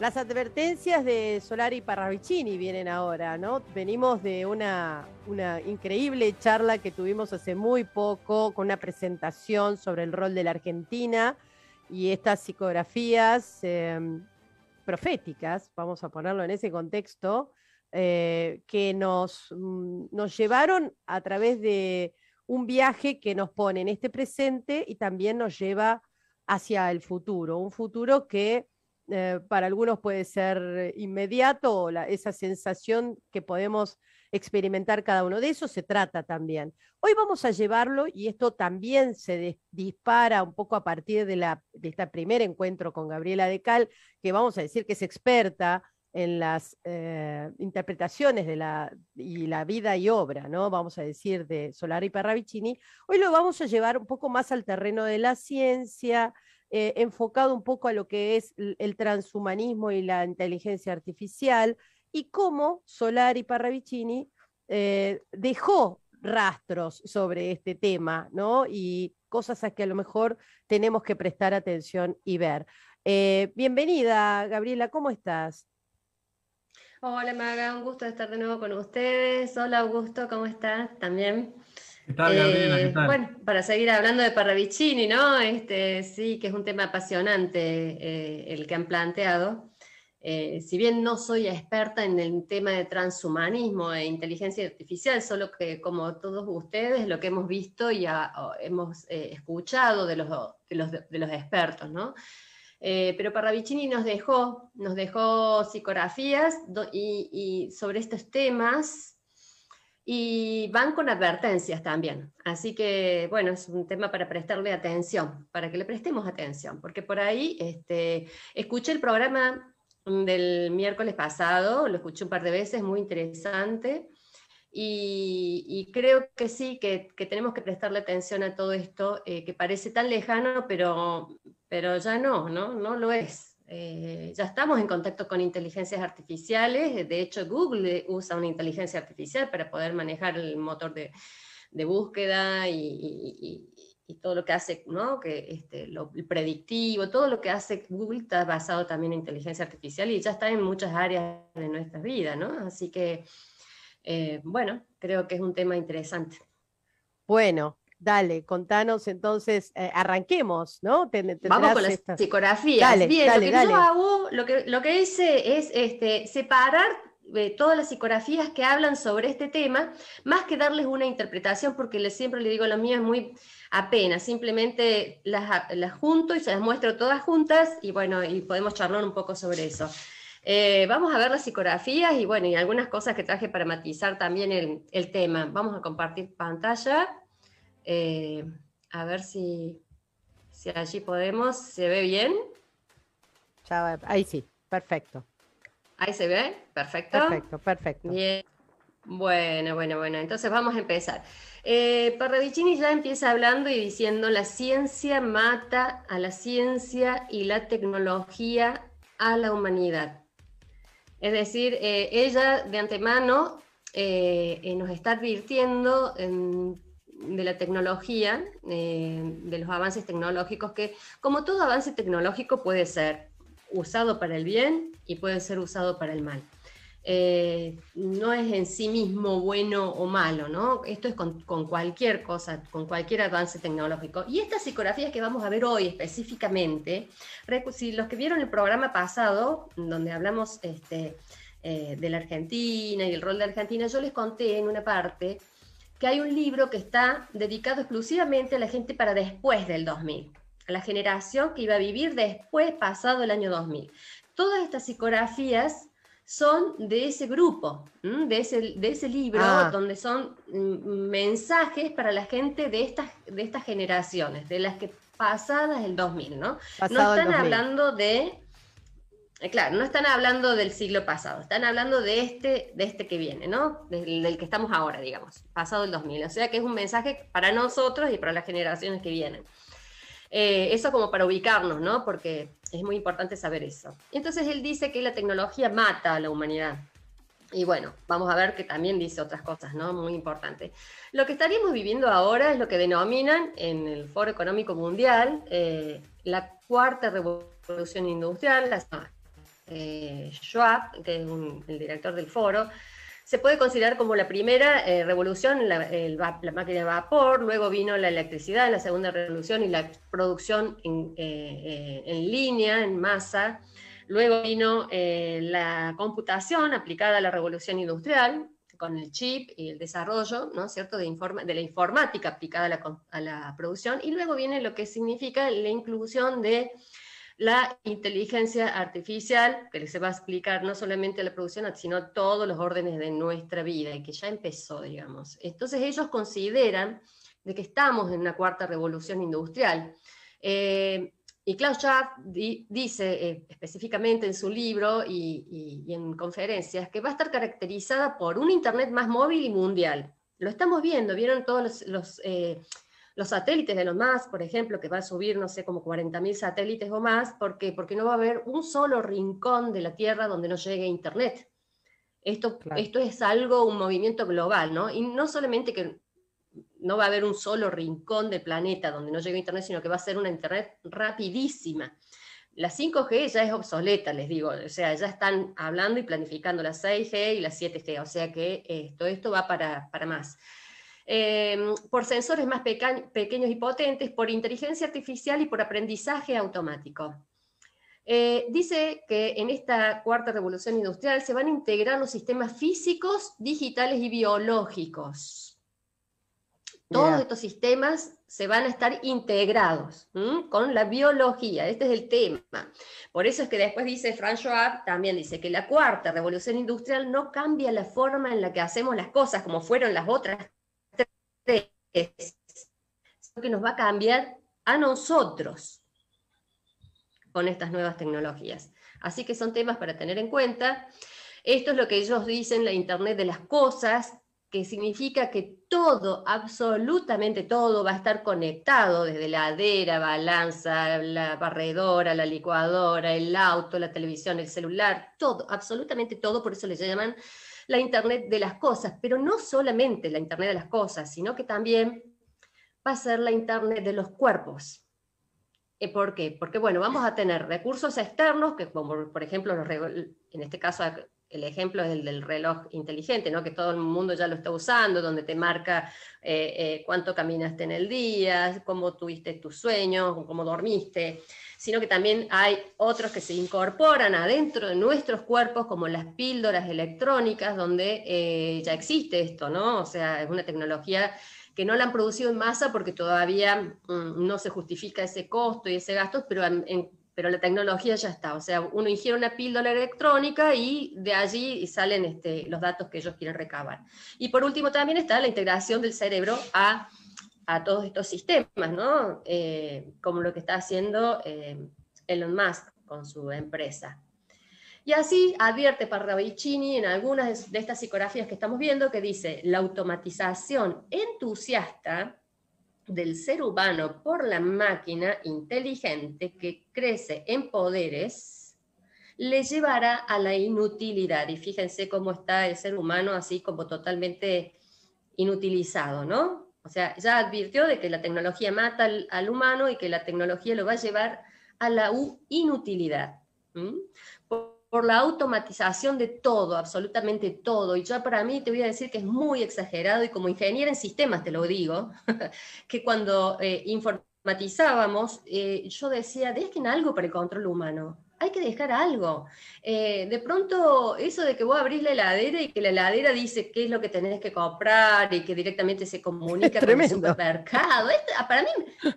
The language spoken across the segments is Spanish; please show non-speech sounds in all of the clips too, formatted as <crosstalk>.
Las advertencias de Solari Parravicini vienen ahora, ¿no? Venimos de una, una increíble charla que tuvimos hace muy poco con una presentación sobre el rol de la Argentina y estas psicografías em, proféticas, vamos a ponerlo en ese contexto, eh, que nos, mm, nos llevaron a través de un viaje que nos pone en este presente y también nos lleva hacia el futuro, un futuro que eh, para algunos puede ser inmediato o esa sensación que podemos experimentar cada uno. De eso se trata también. Hoy vamos a llevarlo y esto también se dispara un poco a partir de, la, de este primer encuentro con Gabriela Decal, que vamos a decir que es experta en las eh, interpretaciones de la, y la vida y obra, ¿no? Vamos a decir, de Solari Parravicini. Hoy lo vamos a llevar un poco más al terreno de la ciencia, eh, enfocado un poco a lo que es el transhumanismo y la inteligencia artificial, y cómo Solari Parravicini eh, dejó rastros sobre este tema, ¿no? Y cosas a que a lo mejor tenemos que prestar atención y ver. Eh, bienvenida, Gabriela, ¿cómo estás? Hola, Maga, un gusto estar de nuevo con ustedes. Hola, Augusto, ¿cómo estás? También. ¿Qué tal, Gabriela? ¿Qué eh, tal? Bueno, para seguir hablando de Parravicini, ¿no? Este, sí, que es un tema apasionante eh, el que han planteado. Eh, si bien no soy experta en el tema de transhumanismo e inteligencia artificial, solo que como todos ustedes lo que hemos visto y hemos escuchado de los, de los, de los expertos, ¿no? pero Parravicini nos dejó, nos dejó psicografías y, y sobre estos temas y van con advertencias también. Así que, bueno, es un tema para prestarle atención, para que le prestemos atención, porque por ahí este, escuché el programa del miércoles pasado, lo escuché un par de veces, muy interesante, y, creo que sí, que, tenemos que prestarle atención a todo esto, eh, que parece tan lejano, pero, pero ya no, no, no lo es. Eh, ya estamos en contacto con inteligencias artificiales, de hecho Google usa una inteligencia artificial para poder manejar el motor de, búsqueda y, todo lo que hace, ¿no? que, este, lo, predictivo, todo lo que hace Google está basado también en inteligencia artificial y ya está en muchas áreas de nuestra vida, ¿no? Así que, eh, bueno, creo que es un tema interesante. Bueno, Dale, contanos entonces, eh, arranquemos, ¿no? Vamos con las psicografías. Bien, lo que yo hago, lo que, lo que hice es este, separar eh, todas las psicografías que hablan sobre este tema, más que darles una interpretación, porque siempre le digo, lo mío es muy apenas, simplemente las, las, junto y se las muestro todas juntas y bueno, y podemos charlar un poco sobre eso. Eh, vamos a ver las psicografías y bueno, y algunas cosas que traje para matizar también el, el tema. Vamos a compartir pantalla. Eh, a ver si, si allí podemos. ¿Se ve bien? ahí sí, perfecto. Ahí se ve, perfecto. Perfecto, perfecto. Bien. Bueno, bueno, bueno, entonces vamos a empezar. Eh, Parravicini ya empieza hablando y diciendo la ciencia mata a la ciencia y la tecnología a la humanidad. Es decir, eh, ella de antemano eh, nos está advirtiendo en de la tecnología, eh, de los avances tecnológicos, que como todo avance tecnológico puede ser usado para el bien y puede ser usado para el mal. Eh, no es en sí mismo bueno o malo, ¿no? Esto es con, cualquier cosa, con cualquier avance tecnológico. Y estas psicografías que vamos a ver hoy específicamente, si los que vieron el programa pasado, donde hablamos este, eh, de la Argentina y el rol de Argentina, yo les conté en una parte que hay un libro que está dedicado exclusivamente a la gente para después del 2000, a la generación que iba a vivir después, pasado el año 2000. Todas estas psicografías son de ese grupo, de ese, de ese libro, ah. donde son mm, mensajes para la gente de estas, de estas generaciones, de las que pasadas el 2000, ¿no? no están hablando de claro, no están hablando del siglo pasado, están hablando de este, de este que viene, ¿no? Del, que estamos ahora, digamos, pasado el 2000. O sea que es un mensaje para nosotros y para las generaciones que vienen. Eh, eso como para ubicarnos, ¿no? Porque es muy importante saber eso. Entonces él dice que la tecnología mata a la humanidad. Y bueno, vamos a ver que también dice otras cosas, ¿no? Muy importante. Lo que estaríamos viviendo ahora es lo que denominan en el Foro Económico Mundial eh, la cuarta revolución industrial, la eh, Schwab, que es el director del foro, se puede considerar como la primera eh, revolución, la, máquina de vapor, luego vino la electricidad la segunda revolución y la producción en, eh, en línea, en masa, luego vino la computación aplicada a la revolución industrial, con el chip y el desarrollo, ¿no cierto?, de, de la informática aplicada a la, a la, producción, y luego viene lo que significa la inclusión de la inteligencia artificial, que se va a explicar no solamente la producción, sino todos los órdenes de nuestra vida, y que ya empezó, digamos. Entonces ellos consideran de que estamos en una cuarta revolución industrial. Eh, y Klaus Schwab dice eh, específicamente en su libro y, en conferencias que va a estar caracterizada por un Internet más móvil y mundial. Lo estamos viendo, vieron todos los, eh, los, satélites de los más, por ejemplo, que va a subir, no sé, como 40.000 satélites o más, ¿por qué? Porque no va a haber un solo rincón de la Tierra donde no llegue Internet. Esto, esto es algo, un movimiento global, ¿no? Y no solamente que no va a haber un solo rincón del planeta donde no llegue Internet, sino que va a ser una Internet rapidísima. La 5G ya es obsoleta, les digo, o sea, ya están hablando y planificando la 6G y la 7G, o sea que esto, esto va para, más. Em, por sensores más pequeños y potentes, por inteligencia artificial y por aprendizaje automático. Eh, dice que en esta cuarta revolución industrial se van a integrar los sistemas físicos, digitales y biológicos todos estos sistemas se van a estar integrados con la biología, este es el tema. Por eso es que después dice Franz Schwab, también dice que la cuarta revolución industrial no cambia la forma en la que hacemos las cosas como fueron las otras tres, sino que nos va a cambiar a nosotros con estas nuevas tecnologías. Así que son temas para tener en cuenta. Esto es lo que ellos dicen, la Internet de las cosas, que significa que todo, absolutamente todo va a estar conectado, desde la heladera, balanza, la barredora, la licuadora, el auto, la televisión, el celular, todo, absolutamente todo, por eso le llaman la Internet de las cosas, pero no solamente la Internet de las cosas, sino que también va a ser la Internet de los cuerpos. Eh, ¿Por qué? Porque, bueno, vamos a tener recursos externos, que como por ejemplo, en este caso el ejemplo es el del reloj inteligente, ¿no? que todo el mundo ya lo está usando, donde te marca eh, eh, cuánto caminaste en el día, cómo tuviste tus sueños, cómo dormiste, sino que también hay otros que se incorporan adentro de nuestros cuerpos, como las píldoras electrónicas, donde eh, ya existe esto, ¿no? O sea, es una tecnología que no la han producido en masa porque todavía mm, no se justifica ese costo y ese gasto, pero en pero la tecnología ya está. O sea, uno ingiere una píldora electrónica y de allí salen este, los datos que ellos quieren recabar. Y por último también está la integración del cerebro a, todos estos sistemas, ¿no? Eh, como lo que está haciendo eh, Elon Musk con su empresa. Y así advierte Parravicini en algunas de estas psicografías que estamos viendo que dice, la automatización entusiasta del ser humano por la máquina inteligente que crece en poderes, le llevará a la inutilidad. Y fíjense cómo está el ser humano así como totalmente inutilizado, ¿no? O sea, ya advirtió de que la tecnología mata al, humano y que la tecnología lo va a llevar a la inutilidad por la automatización de todo, absolutamente todo. Y yo para mí te voy a decir que es muy exagerado y como ingeniera en sistemas te lo digo, <laughs> que cuando eh, informatizábamos, eh, yo decía, dejen algo para el control humano. Hay que dejar algo. Eh, de pronto, eso de que vos abrís la heladera y que la heladera dice qué es lo que tenés que comprar y que directamente se <laughs> comunica con el supermercado. para mí,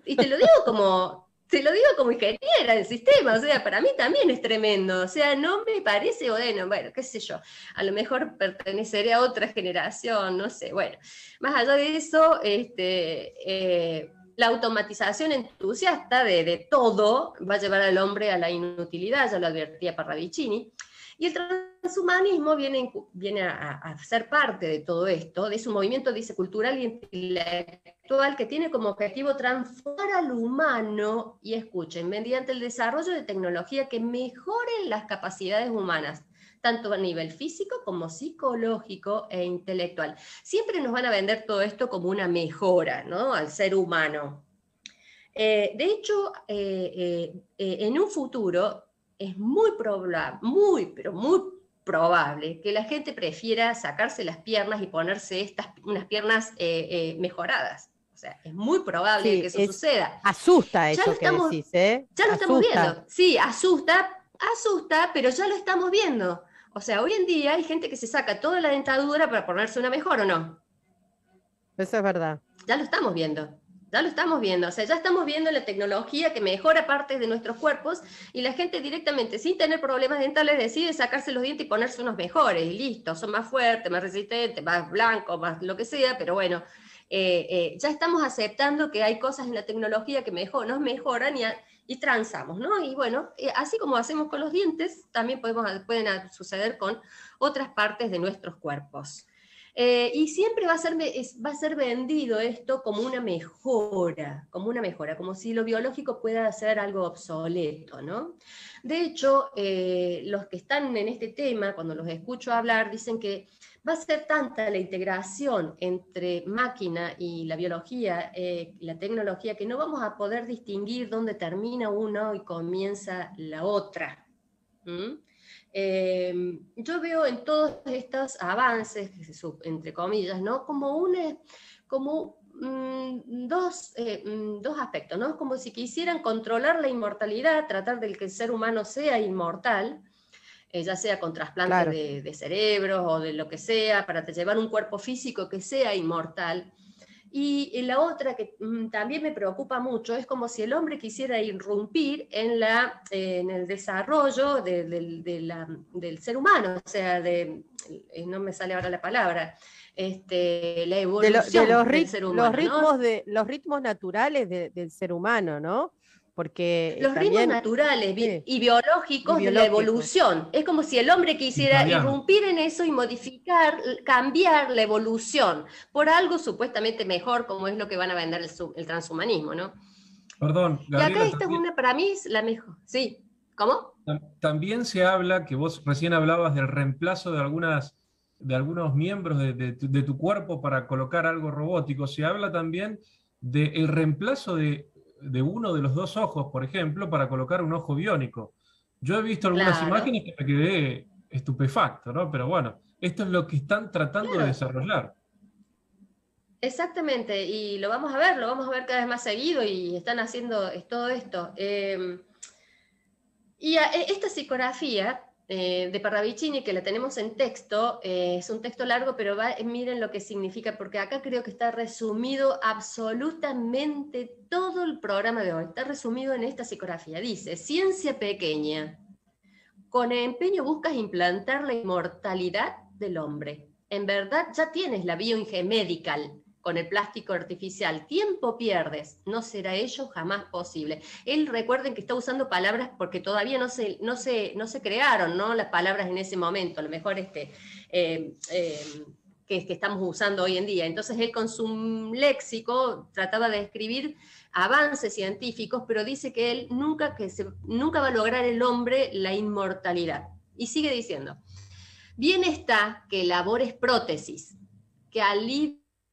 y te lo digo como, te lo digo como ingeniera del sistema, o sea, para mí también es tremendo, o sea, no me parece bueno, bueno, qué sé yo, a lo mejor pertenecería a otra generación, no sé, bueno, más allá de eso, este, eh, la automatización entusiasta de, de, todo va a llevar al hombre a la inutilidad, ya lo advertía Parravicini, y el transhumanismo viene, viene a, ser parte de todo esto, de su movimiento, dice, cultural y intelectual, que tiene como objetivo transformar al humano, y escuchen, mediante el desarrollo de tecnología que mejoren las capacidades humanas, tanto a nivel físico como psicológico e intelectual. Siempre nos van a vender todo esto como una mejora ¿no? al ser humano. Eh, de hecho, eh, eh, en un futuro, es muy probable, muy, pero muy probable que la gente prefiera sacarse las piernas y ponerse estas, unas piernas eh, eh, mejoradas. O sea, es muy probable que eso suceda. Asusta eso que decís, ¿eh? Ya lo estamos viendo. Sí, asusta, asusta, pero ya lo estamos viendo. O sea, hoy en día hay gente que se saca toda la dentadura para ponerse una mejor o no. Eso es verdad. Ya lo estamos viendo. Ya lo estamos viendo, o sea, ya estamos viendo la tecnología que mejora partes de nuestros cuerpos y la gente directamente, sin tener problemas dentales, decide sacarse los dientes y ponerse unos mejores y listo, son más fuertes, más resistentes, más blancos, más lo que sea, pero bueno, eh, eh, ya estamos aceptando que hay cosas en la tecnología que mejor, nos mejoran y, y transamos, ¿no? Y bueno, eh, así como hacemos con los dientes, también podemos, pueden suceder con otras partes de nuestros cuerpos. Eh, y siempre va a, ser, vendido esto como una mejora, como una mejora, como si lo biológico pueda ser algo obsoleto, ¿no? De hecho, eh, los que están en este tema, cuando los escucho hablar, dicen que va a ser tanta la integración entre máquina y la biología, eh, la tecnología, que no vamos a poder distinguir dónde termina uno y comienza la otra. Em, yo veo en todos estos avances, entre comillas, ¿no? como, una, como mm, dos, eh, mm, dos, aspectos, ¿no? como si quisieran controlar la inmortalidad, tratar de que el ser humano sea inmortal, eh, ya sea con trasplantes de, de cerebros o de lo que sea, para llevar un cuerpo físico que sea inmortal. Y la otra que mm, también me preocupa mucho es como si el hombre quisiera irrumpir en, la, en el desarrollo del ser humano, o sea, de, eh, no me sale ahora la palabra, este, la evolución de, los, del ser humano. Los ritmos, de, los ritmos naturales del ser humano, ¿no? Porque los ritmos naturales y, biológicos de la evolución. Es como si el hombre quisiera irrumpir en eso y modificar, cambiar la evolución por algo supuestamente mejor, como es lo que van a vender el, transhumanismo, ¿no? Perdón. y acá esta es una, para mí, la mejor. Sí. ¿Cómo? También se habla, que vos recién hablabas del reemplazo de algunas de algunos miembros de, de tu cuerpo para colocar algo robótico. Se habla también del reemplazo de de uno de los dos ojos, por ejemplo, para colocar un ojo biónico. Yo he visto algunas imágenes que me quedé estupefacto, ¿no? Pero bueno, esto es lo que están tratando de desarrollar. Exactamente, y lo vamos a ver, lo vamos a ver cada vez más seguido y están haciendo todo esto. Eh, y e, esta psicografía eh, de Parravicini, que la tenemos en texto, eh, es un texto largo, pero miren lo que significa, porque acá creo que está resumido absolutamente todo el programa de hoy, está resumido en esta psicografía. Dice, ciencia pequeña, con empeño buscas implantar la inmortalidad del hombre. En verdad ya tienes la medical con el plástico artificial. Tiempo pierdes, no será ello jamás posible. Él recuerden que está usando palabras porque todavía no se, no se, no se crearon ¿no? las palabras en ese momento, a lo mejor este, eh, eh, que, que, estamos usando hoy en día. Entonces él con su léxico trataba de escribir avances científicos, pero dice que él nunca, que se, nunca va a lograr el hombre la inmortalidad. Y sigue diciendo, bien está que elabores prótesis, que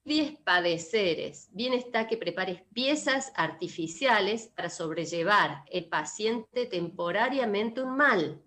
alivie padeceres. Bien está que prepares piezas artificiales para sobrellevar el paciente temporariamente un mal.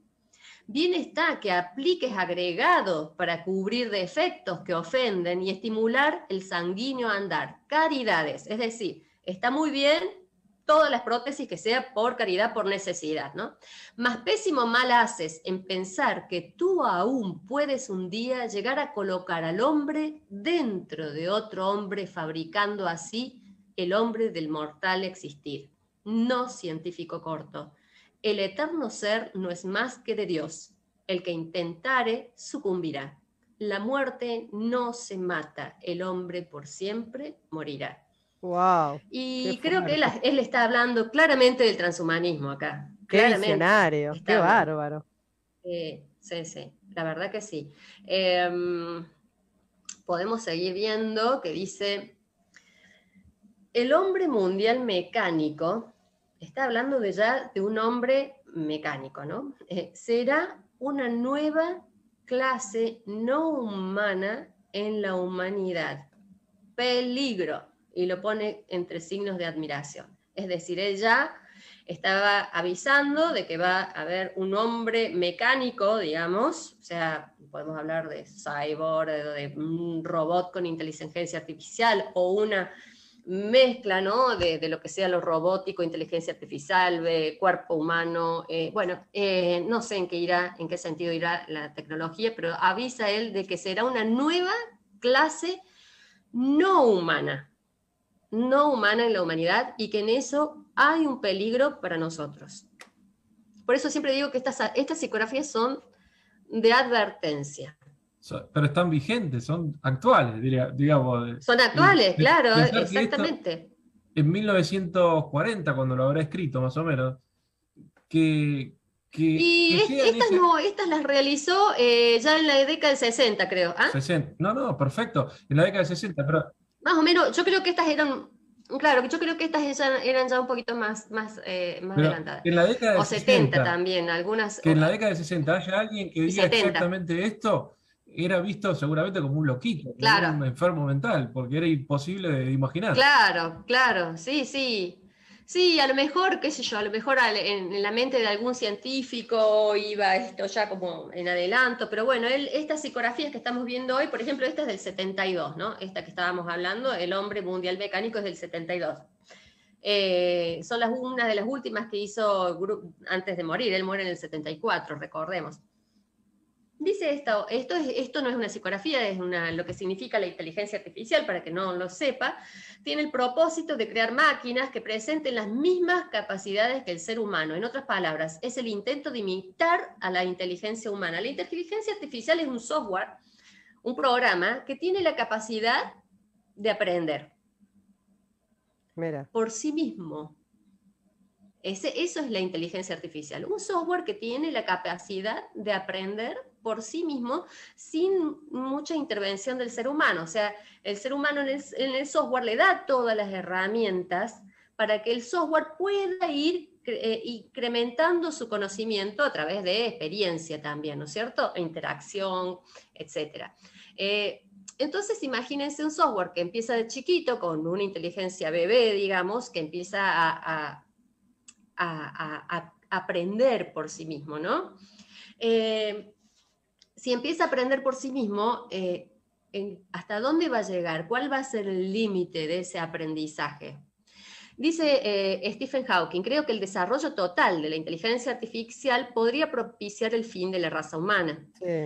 Bien está que apliques agregados para cubrir defectos que ofenden y estimular el sanguíneo andar. Caridades, es decir, está muy bien todas las prótesis que sea por caridad, por necesidad, ¿no? Más pésimo mal haces en pensar que tú aún puedes un día llegar a colocar al hombre dentro de otro hombre, fabricando así el hombre del mortal existir. No científico corto. El eterno ser no es más que de Dios. El que intentare sucumbirá. La muerte no se mata, el hombre por siempre morirá. Wow. Y creo que él, está hablando claramente del transhumanismo acá. Qué visionario, qué bárbaro. sí, sí, la verdad que sí. Em, podemos seguir viendo que dice, el hombre mundial mecánico, está hablando de ya de un hombre mecánico, ¿no? Eh, será una nueva clase no humana en la humanidad. Peligro y lo pone entre signos de admiración. Es decir, él ya estaba avisando de que va a haber un hombre mecánico, digamos, o sea, podemos hablar de cyborg, de, un robot con inteligencia artificial o una mezcla ¿no? de, lo que sea lo robótico, inteligencia artificial, cuerpo humano. Eh, bueno, eh, no sé en qué irá, en qué sentido irá la tecnología, pero avisa él de que será una nueva clase no humana, no humana en la humanidad y que en eso hay un peligro para nosotros. Por eso siempre digo que estas, estas psicografías son de advertencia. Pero están vigentes, son actuales, diría, digamos. Son actuales, claro, exactamente. En 1940, cuando lo habrá escrito, más o menos, que... y estas, no, estas las realizó eh, ya en la década del 60, creo. ¿ah? No, no, perfecto. En la década del 60, pero más o menos, yo creo que estas eran, claro, yo creo que estas eran, ya un poquito más, más, eh, más adelantadas. En la década o 70, también, algunas. Que en la década de 60 haya alguien que diga exactamente esto, era visto seguramente como un loquito, como un enfermo mental, porque era imposible de imaginar. Claro, claro, sí, sí. Sí, a lo mejor, qué sé yo, a lo mejor en, la mente de algún científico iba esto ya como en adelanto, pero bueno, estas psicografías que estamos viendo hoy, por ejemplo, esta es del 72, ¿no? Esta que estábamos hablando, el hombre mundial mecánico es del 72. Eh, son las, una de las últimas que hizo antes de morir, él muere en el 74, recordemos. Dice esto, esto, es, esto no es una psicografía, es lo que significa la inteligencia artificial, para que no lo sepa, tiene el propósito de crear máquinas que presenten las mismas capacidades que el ser humano. En otras palabras, es el intento de imitar a la inteligencia humana. La inteligencia artificial es un software, un programa que tiene la capacidad de aprender por sí mismo. Eso es la inteligencia artificial, un software que tiene la capacidad de aprender por sí mismo sin mucha intervención del ser humano. O sea, el ser humano en el, software le da todas las herramientas para que el software pueda ir eh, incrementando su conocimiento a través de experiencia también, ¿no es cierto? Interacción, etc. Eh, entonces, imagínense un software que empieza de chiquito con una inteligencia bebé, digamos, que empieza a, aprender por sí mismo, ¿no? Eh, si empieza a aprender por sí mismo, eh, ¿hasta dónde va a llegar? ¿Cuál va a ser el límite de ese aprendizaje? Dice eh, Stephen Hawking, creo que el desarrollo total de la inteligencia artificial podría propiciar el fin de la raza humana.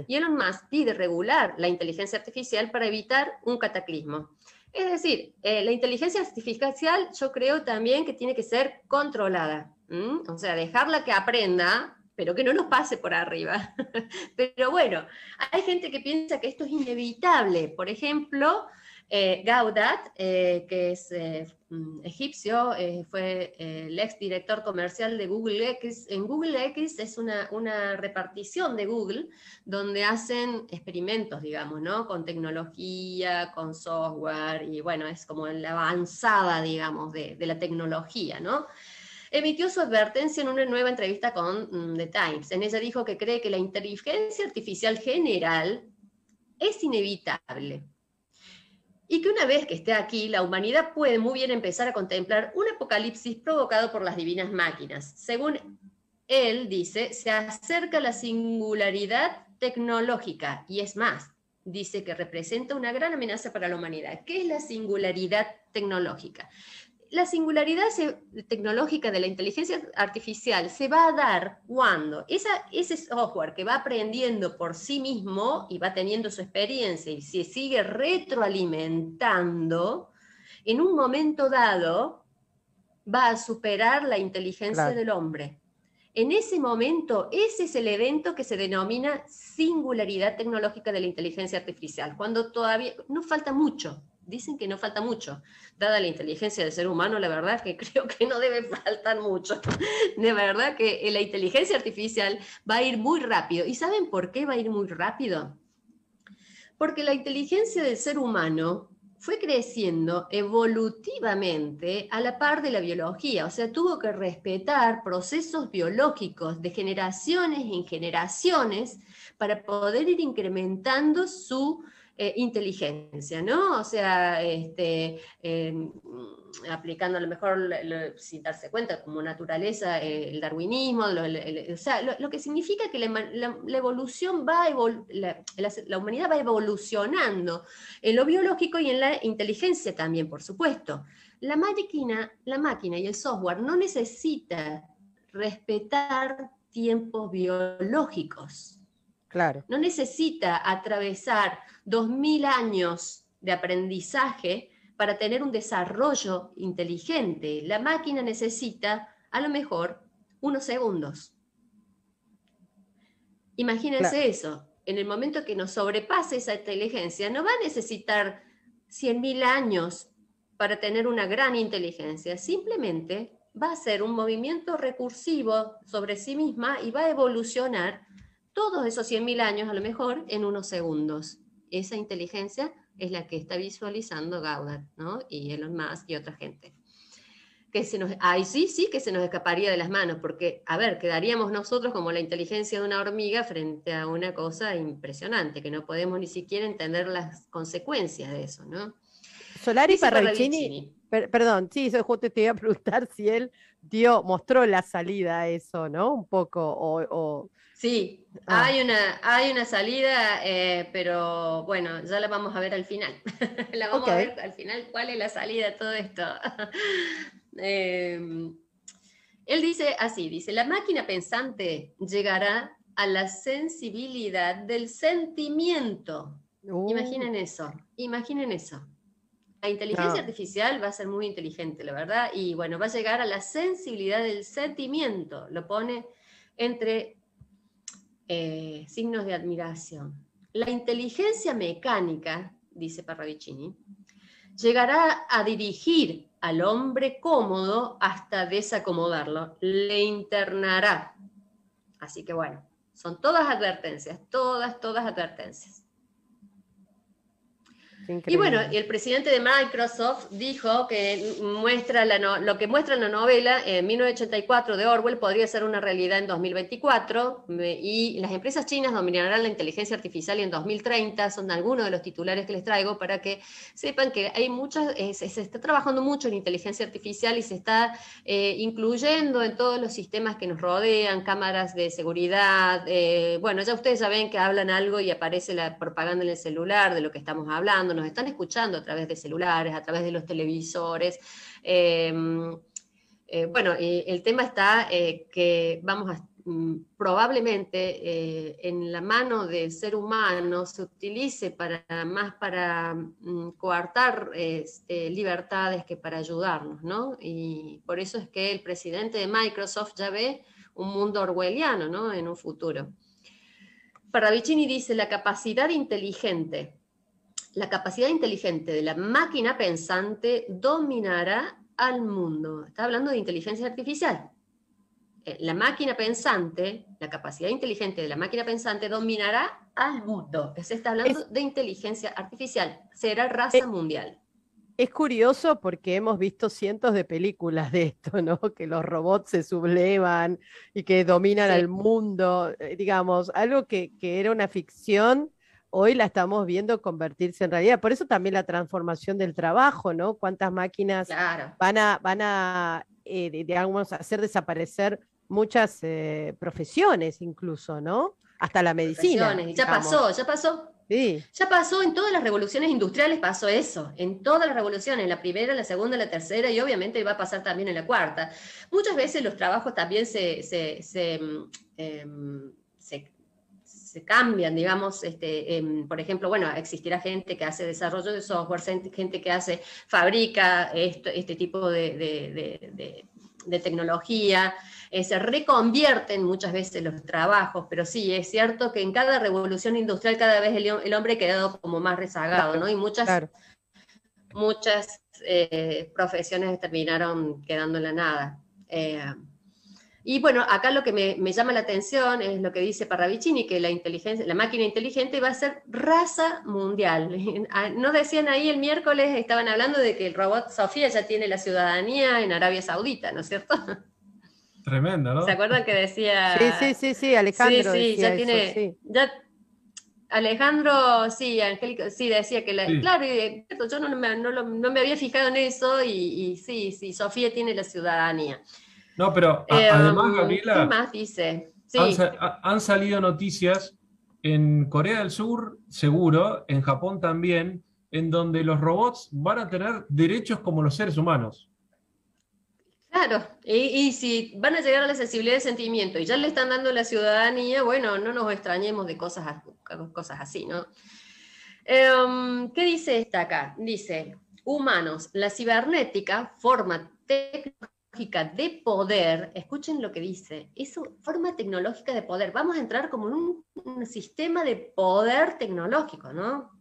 Y Elon Musk pide regular la inteligencia artificial para evitar un cataclismo. Es decir, eh, la inteligencia artificial yo creo también que tiene que ser controlada. O sea, dejarla que aprenda, pero que no nos pase por arriba. <laughs> pero bueno, hay gente que piensa que esto es inevitable. Por ejemplo, eh, Gaudat, eh, que es eh, mm, egipcio, fue el ex director comercial de Google X. En Google X es una, una, repartición de Google donde hacen experimentos, digamos, ¿no? Con tecnología, con software, y bueno, es como la avanzada, digamos, de, de la tecnología, ¿no? Emitió su advertencia en una nueva entrevista con mm, The Times. En ella dijo que cree que la inteligencia artificial general es inevitable y que una vez que esté aquí, la humanidad puede muy bien empezar a contemplar un apocalipsis provocado por las divinas máquinas. Según él dice, se acerca la singularidad tecnológica y es más, dice que representa una gran amenaza para la humanidad. ¿Qué es la singularidad tecnológica? La singularidad tecnológica de la inteligencia artificial se va a dar cuando ese software que va aprendiendo por sí mismo y va teniendo su experiencia y se sigue retroalimentando, en un momento dado va a superar la inteligencia del hombre. En ese momento, ese es el evento que se denomina singularidad tecnológica de la inteligencia artificial, cuando todavía no falta mucho, dicen que no falta mucho. Dada la inteligencia del ser humano, la verdad que <laughs> creo que no debe faltar mucho. De verdad que la inteligencia artificial va a ir muy rápido. ¿Y saben por qué va a ir muy rápido? Porque la inteligencia del ser humano fue creciendo evolutivamente a la par de la biología, o sea, tuvo que respetar procesos biológicos de generaciones en generaciones para poder ir incrementando su eh, inteligencia, ¿no? O sea, este, em, aplicando a lo mejor, sin darse cuenta, como naturaleza, eh, el darwinismo, o sea, lo, que significa que la, evolución va, la, la, humanidad va evolucionando en lo biológico y en la inteligencia también, por supuesto. La máquina, la máquina y el software no necesita respetar tiempos biológicos. Claro. No necesita atravesar 2000 años de aprendizaje para tener un desarrollo inteligente. La máquina necesita a lo mejor unos segundos. Imagínense eso. En el momento que nos sobrepase esa inteligencia, no va a necesitar 100.000 años para tener una gran inteligencia. Simplemente va a ser un movimiento recursivo sobre sí misma y va a evolucionar todos esos 100.000 años a lo mejor en unos segundos. Esa inteligencia es la que está visualizando Gaudat ¿no? y Elon Musk y otra gente. Que se nos, ahí sí, sí que se nos escaparía de las manos, porque, a ver, quedaríamos nosotros como la inteligencia de una hormiga frente a una cosa impresionante, que no podemos ni siquiera entender las consecuencias de eso, ¿no? Solari Parravicini, perdón, sí, eso justo te iba a preguntar si él dio, mostró la salida a eso, ¿no? Un poco, o... Sí, ah. hay, una, hay una salida, eh, pero bueno, ya la vamos a ver al final. <laughs> la vamos a ver al final cuál es la salida de todo esto. <laughs> Em, él dice así, dice, la máquina pensante llegará a la sensibilidad del sentimiento. Uh. Imaginen eso, imaginen eso. La inteligencia artificial va a ser muy inteligente, la verdad, y bueno, va a llegar a la sensibilidad del sentimiento, lo pone entre eh, signos de admiración. La inteligencia mecánica, dice Parravicini, llegará a dirigir al hombre cómodo hasta desacomodarlo, le internará. Así que bueno, son todas advertencias, todas, todas advertencias. Y bueno, el presidente de Microsoft dijo que muestra lo que muestra la novela en 1984 de Orwell podría ser una realidad en 2024 y las empresas chinas dominarán la inteligencia artificial en 2030. Son algunos de los titulares que les traigo para que sepan que hay muchas, eh, se, está trabajando mucho en inteligencia artificial y se está eh, incluyendo en todos los sistemas que nos rodean, cámaras de seguridad. Eh, bueno, ya ustedes ya ven que hablan algo y aparece la propaganda en el celular de lo que estamos hablando nos están escuchando a través de celulares, a través de los televisores. Em, eh, bueno, el tema está eh, que vamos mm, probablemente eh, en la mano del ser humano se utilice más para mm, coartar este, libertades que para ayudarnos, ¿no? Y por eso es que el presidente de Microsoft ya ve un mundo orwelliano, ¿no? En un futuro. Parravicini dice, la capacidad inteligente la capacidad inteligente de la máquina pensante dominará al mundo. Está hablando de inteligencia artificial. Eh, la máquina pensante, la capacidad inteligente de la máquina pensante dominará al mundo. Se está hablando de inteligencia artificial. Será raza mundial. Es curioso porque hemos visto cientos de películas de esto, ¿no? <laughs> Que los robots se sublevan y que dominan al mundo, eh, digamos, algo que, que, era una ficción hoy la estamos viendo convertirse en realidad. Por eso también la transformación del trabajo, ¿no? Cuántas máquinas van a, van a eh, digamos, hacer desaparecer muchas eh, profesiones incluso, ¿no? Hasta la medicina. Ya pasó, ya pasó. Sí. Ya pasó en todas las revoluciones industriales, pasó eso, en todas las revoluciones, la primera, la segunda, la tercera y obviamente va a pasar también en la cuarta. Muchas veces los trabajos también se, se, se mm, em, cambian, digamos, este, por ejemplo, bueno, existirá gente que hace desarrollo de software, gente que hace, fabrica esto, este tipo de, tecnología, eh, se reconvierten muchas veces los trabajos, pero sí, es cierto que en cada revolución industrial cada vez el, hombre ha quedado como más rezagado, ¿no? Y muchas, muchas eh, profesiones terminaron quedando en la nada. Y bueno, acá lo que me, llama la atención es lo que dice Parravicini, que la inteligencia, la máquina inteligente va a ser raza mundial. <laughs> Ah, nos decían ahí el miércoles, estaban hablando de que el robot Sofía ya tiene la ciudadanía en Arabia Saudita, ¿no es cierto? <laughs> Tremendo, ¿no? ¿Se acuerdan que decía? Sí, sí, sí, sí, Alejandro. Sí, sí, ya tiene, ya Alejandro, sí, Angélica, sí, decía que, la, claro, yo no me, no, me, había fijado en eso y, sí, sí, Sofía tiene la ciudadanía. No, pero además, um, Gabriela, ¿qué más dice? han, salido noticias en Corea del Sur, seguro, en Japón también, en donde los robots van a tener derechos como los seres humanos. Claro, y, si van a llegar a la sensibilidad de sentimiento y ya le están dando la ciudadanía, bueno, no nos extrañemos de cosas, cosas así, ¿no? Em, ¿Qué dice esta acá? Dice, humanos, la cibernética, forma tecnológica de poder, escuchen lo que dice, es forma tecnológica de poder, vamos a entrar como en un sistema de poder tecnológico, ¿no?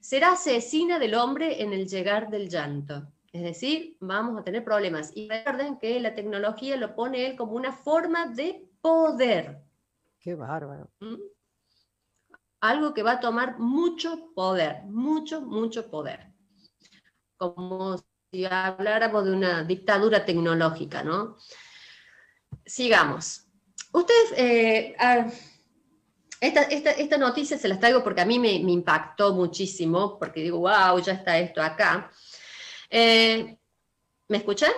Será asesina del hombre en el llegar del llanto. Es decir, vamos a tener problemas. Y recuerden que la tecnología lo pone él como una forma de poder. Qué bárbaro. ¿Mm? Algo que va a tomar mucho poder, mucho, mucho poder. Como si habláramos de una dictadura tecnológica, ¿no? Sigamos. Ustedes, eh, esta, noticia se las traigo porque a mí me, me impactó muchísimo, porque digo, wow, ya está esto acá. Eh, ¿Me escuchan?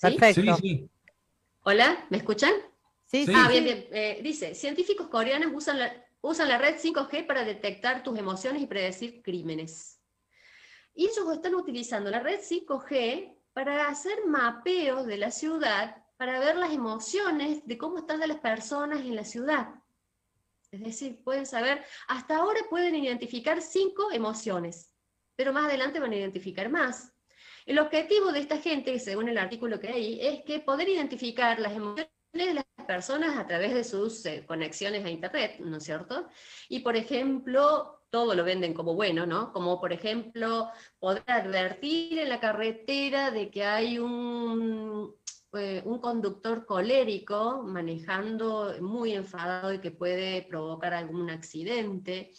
Perfecto. Hola, ¿me escuchan? Sí, sí. Ah, bien, bien. Eh, dice, científicos coreanos usan la, usan la red 5G para detectar tus emociones y predecir crímenes. Y ellos están utilizando la red 5G para hacer mapeos de la ciudad, para ver las emociones de cómo están las personas en la ciudad. Es decir, pueden saber, hasta ahora pueden identificar cinco emociones, pero más adelante van a identificar más. El objetivo de esta gente, según el artículo que hay, es que poder identificar las emociones de las personas a través de sus eh, conexiones a Internet, ¿no es cierto? Y, por ejemplo, todo lo venden como bueno, ¿no? Como, por ejemplo, poder advertir en la carretera de que hay un, eh, un conductor colérico manejando muy enfadado y que puede provocar algún accidente.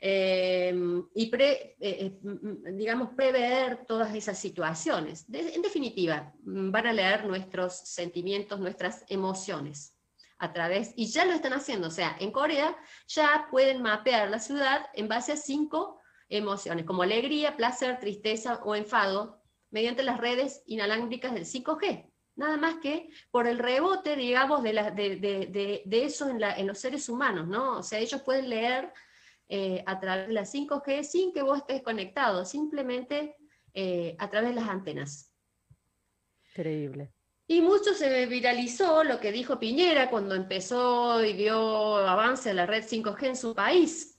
Em, y eh, eh, digamos, prever todas esas situaciones. en definitiva, van a leer nuestros sentimientos, nuestras emociones a través, y ya lo están haciendo, o sea, en Corea ya pueden mapear la ciudad en base a cinco emociones, como alegría, placer, tristeza o enfado, mediante las redes inalámbricas del 5G. Nada más que por el rebote, digamos, de, eso en los seres humanos, ¿no? O sea, ellos pueden leer eh, a través de la 5G sin que vos estés conectado, simplemente eh, a través de las antenas. Increíble. Y mucho se viralizó lo que dijo Piñera cuando empezó y dio avance a la red 5G en su país.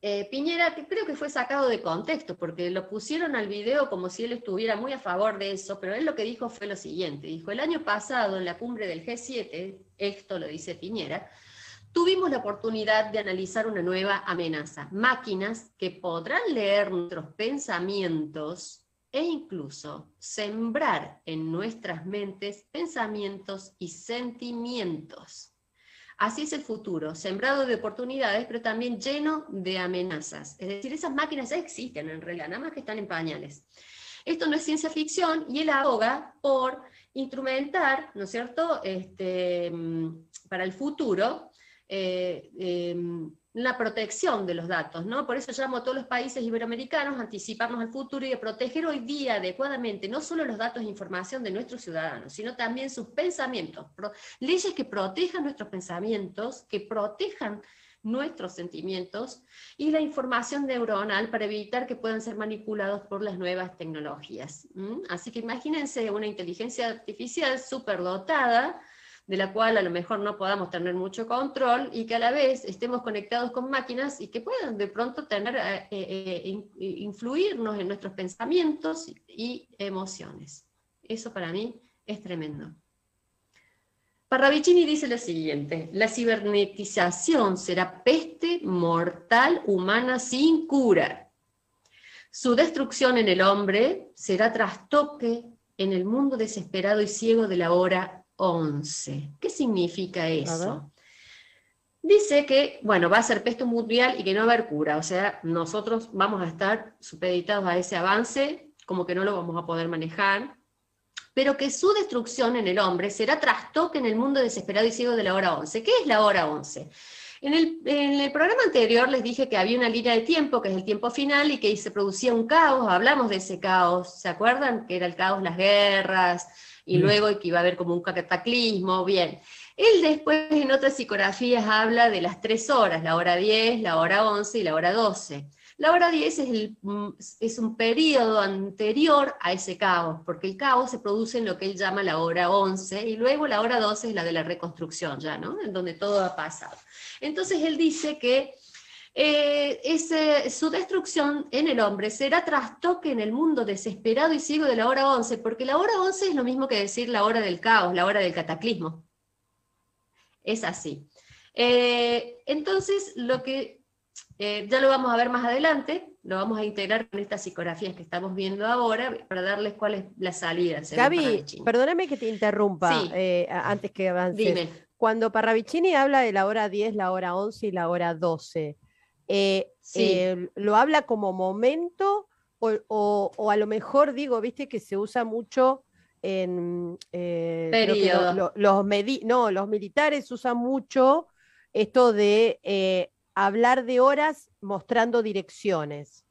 Eh, Piñera creo que fue sacado de contexto, porque lo pusieron al video como si él estuviera muy a favor de eso, pero él lo que dijo fue lo siguiente, dijo, el año pasado en la cumbre del G7, esto lo dice Piñera, tuvimos la oportunidad de analizar una nueva amenaza, máquinas que podrán leer nuestros pensamientos e incluso sembrar en nuestras mentes pensamientos y sentimientos. Así es el futuro, sembrado de oportunidades, pero también lleno de amenazas. Es decir, esas máquinas ya existen en realidad, nada más que están en pañales. Esto no es ciencia ficción y él aboga por instrumentar, ¿no es cierto?, este, mm, para el futuro, eh, em, la protección de los datos, ¿no? Por eso llamo a todos los países iberoamericanos a anticiparnos al futuro y a proteger hoy día adecuadamente no solo los datos e información de nuestros ciudadanos, sino también sus pensamientos, leyes que protejan nuestros pensamientos, que protejan nuestros sentimientos y la información neuronal para evitar que puedan ser manipulados por las nuevas tecnologías. Así que imagínense una inteligencia artificial superdotada de la cual a lo mejor no podamos tener mucho control y que a la vez estemos conectados con máquinas y que puedan de pronto tener, eh, eh, eh, influirnos en nuestros pensamientos y emociones. Eso para mí es tremendo. Parravicini dice lo siguiente, la cibernetización será peste mortal humana sin cura. Su destrucción en el hombre será trastoque en el mundo desesperado y ciego de la hora 11. ¿Qué significa eso? Dice que, bueno, va a ser peste mundial y que no va a haber cura, o sea, nosotros vamos a estar supeditados a ese avance, como que no lo vamos a poder manejar, pero que su destrucción en el hombre será trastoque en el mundo desesperado y ciego de la hora 11. ¿Qué es la hora 11? En el, programa anterior les dije que había una línea de tiempo, que es el tiempo final, y que se producía un caos, hablamos de ese caos, ¿se acuerdan? Que era el caos, las guerras, y luego que iba a haber como un cataclismo, bien. Él después en otras psicografías habla de las tres horas, la hora 10, la hora 11 y la hora 12. La hora 10 es, el, mm, es, un periodo anterior a ese caos, porque el caos se produce en lo que él llama la hora 11, y luego la hora 12 es la de la reconstrucción ya, ¿no? En donde todo ha pasado. Entonces él dice que eh, ese, su destrucción en el hombre será trastoque en el mundo desesperado y ciego de la hora 11, porque la hora 11 es lo mismo que decir la hora del caos, la hora del cataclismo. Es así. Eh, entonces, lo que eh, ya lo vamos a ver más adelante, lo vamos a integrar con estas psicografías que estamos viendo ahora para darles cuál es la salida. Gaby, perdóname que te interrumpa eh, antes que avance. Dime. Cuando Parravicini habla de la hora 10, la hora 11 y la hora 12, eh, ¿lo habla como momento o, a lo mejor digo, viste que se usa mucho en... Periodo. los, no, los militares usan mucho esto de hablar de horas mostrando direcciones.